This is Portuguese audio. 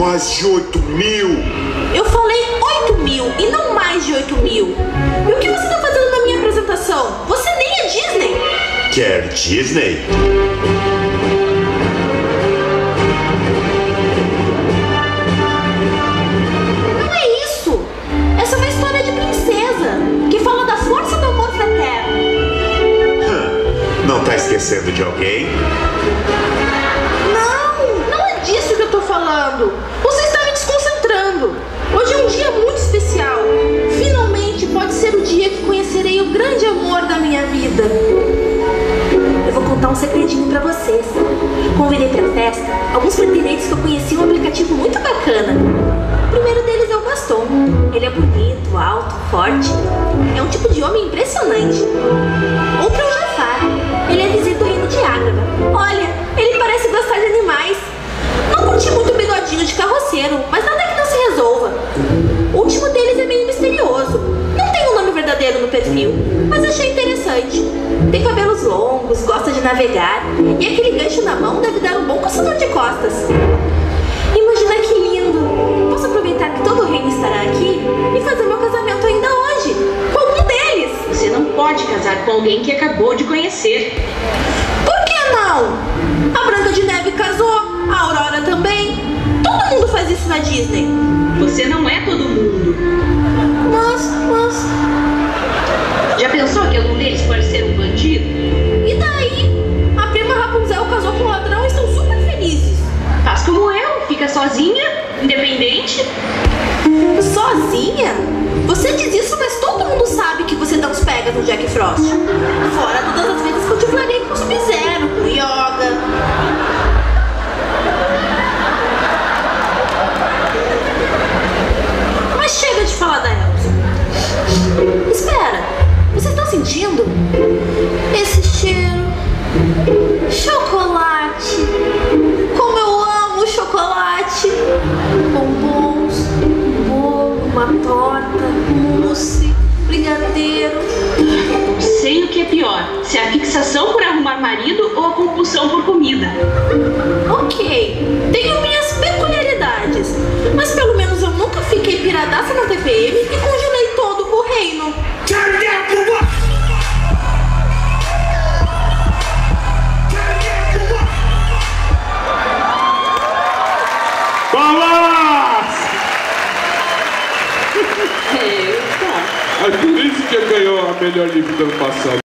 mais de 8 mil. Eu falei 8 mil e não mais de 8 mil. E o que você tá fazendo na minha apresentação? Você nem é Disney. Quer Disney? Não é isso. Essa é uma história de princesa que fala da força do amor fraterno. Hã, Não tá esquecendo de alguém? Contar um segredinho pra vocês. Convidei pra festa alguns pretendentes que eu conheci um aplicativo muito bacana. O primeiro deles é o Gaston. Ele é bonito, alto, forte. É um tipo de homem impressionante. Outro é o Jafar. Ele é vizinho do reino de Ágrava. Olha, ele parece gostar de animais. Não curti muito o bigodinho de carroceiro, mas nada que não se resolva. O último deles é meio misterioso. Não tem um nome verdadeiro no perfil, mas achei interessante. Tem cabelos longos, gosta de navegar, e aquele gancho na mão deve dar um bom coçador de costas. Imagina que lindo! Posso aproveitar que todo o reino estará aqui e fazer meu casamento ainda hoje, com algum deles. Você não pode casar com alguém que acabou de conhecer. Por que não? A Branca de Neve casou, a Aurora também. Todo mundo faz isso na Disney. Você não é todo mundo. Mas, mas, Já pensou que algum deles sozinha, independente. Sozinha? Você diz isso, mas todo mundo sabe que você dá uns pegas no Jack Frost. Fora todas as vezes que eu te flarei com o Sub-Zero, com o Yoga. Mas chega de falar da Elsa. Espera, vocês estão sentindo? Esse cheiro. Pior, se é a fixação por arrumar marido ou a compulsão por comida. Ok, tenho minhas peculiaridades, mas pelo menos eu nunca fiquei piradaça na TPM e congelei todo o reino. Palmas! É, tá. É por isso que ganhou a melhor livro do ano passado.